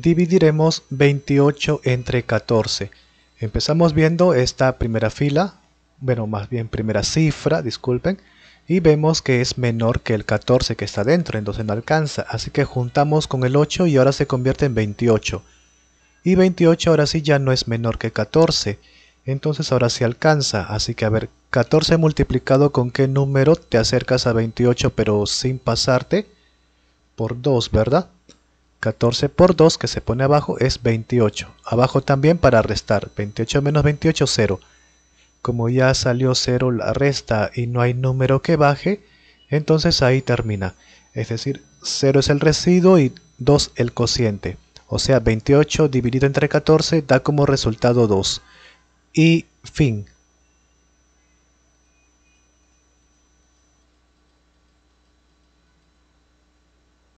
dividiremos 28 entre 14. Empezamos viendo esta primera fila, bueno, más bien primera cifra, disculpen, y vemos que es menor que el 14 que está dentro, entonces no alcanza. Así que juntamos con el 8 y ahora se convierte en 28. Y 28 ahora sí ya no es menor que 14, entonces ahora sí alcanza. Así que a ver, 14 multiplicado con qué número te acercas a 28 pero sin pasarte por 2, ¿verdad? 14 por 2 que se pone abajo es 28. Abajo también para restar. 28 menos 28, 0 como ya salió 0 la resta y no hay número que baje, entonces ahí termina. Es decir, 0 es el residuo y 2 el cociente. O sea, 28 dividido entre 14 da como resultado 2. Y fin.